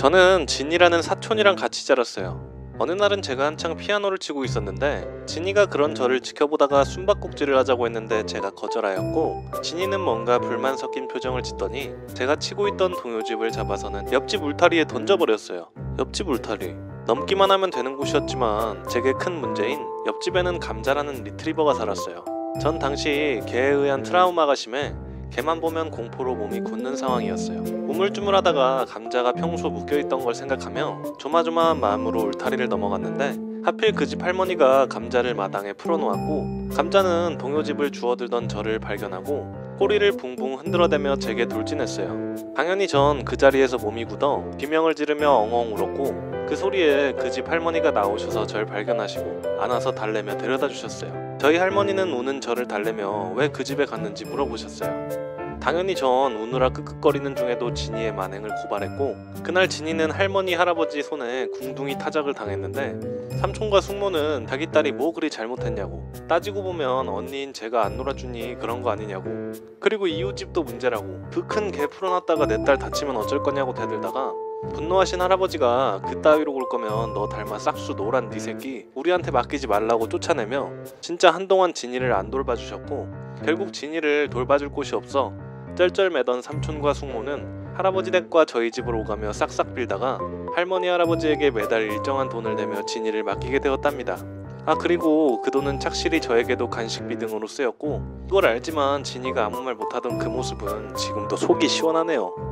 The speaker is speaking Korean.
저는 진이라는 사촌이랑 같이 자랐어요. 어느 날은 제가 한창 피아노를 치고 있었는데 진이가 그런 저를 지켜보다가 숨바꼭질을 하자고 했는데 제가 거절하였고 진이는 뭔가 불만 섞인 표정을 짓더니 제가 치고 있던 동요집을 잡아서는 옆집 울타리에 던져버렸어요. 옆집 울타리. 넘기만 하면 되는 곳이었지만 제게 큰 문제인 옆집에는 감자라는 리트리버가 살았어요. 전 당시 개에 의한 트라우마가 심해 개만 보면 공포로 몸이 굳는 상황이었어요. 우물쭈물하다가 감자가 평소 묶여있던 걸 생각하며 조마조마한 마음으로 울타리를 넘어갔는데 하필 그 집 할머니가 감자를 마당에 풀어놓았고 감자는 동요집을 주워들던 저를 발견하고 꼬리를 붕붕 흔들어대며 제게 돌진했어요. 당연히 전 그 자리에서 몸이 굳어 비명을 지르며 엉엉 울었고 그 소리에 그 집 할머니가 나오셔서 절 발견하시고 안아서 달래며 데려다 주셨어요. 저희 할머니는 우는 저를 달래며 왜 그 집에 갔는지 물어보셨어요. 당연히 전 우느라 끄끄거리는 중에도 진이의 만행을 고발했고 그날 진이는 할머니 할아버지 손에 궁둥이 타작을 당했는데 삼촌과 숙모는 자기 딸이 뭐 그리 잘못했냐고 따지고 보면 언니인 제가 안 놀아주니 그런 거 아니냐고 그리고 이웃집도 문제라고 그 큰 개 풀어놨다가 내 딸 다치면 어쩔 거냐고 대들다가 분노하신 할아버지가 그따위로 굴 거면 너 닮아 싹수 노란 네 새끼 우리한테 맡기지 말라고 쫓아내며 진짜 한동안 진이를 안 돌봐주셨고 결국 진이를 돌봐줄 곳이 없어 쩔쩔매던 삼촌과 숙모는 할아버지 댁과 저희 집으로 오가며 싹싹 빌다가 할머니 할아버지에게 매달 일정한 돈을 내며 진이를 맡기게 되었답니다. 아 그리고 그 돈은 착실히 저에게도 간식비 등으로 쓰였고 그걸 알지만 진이가 아무 말 못하던 그 모습은 지금도 속이 시원하네요.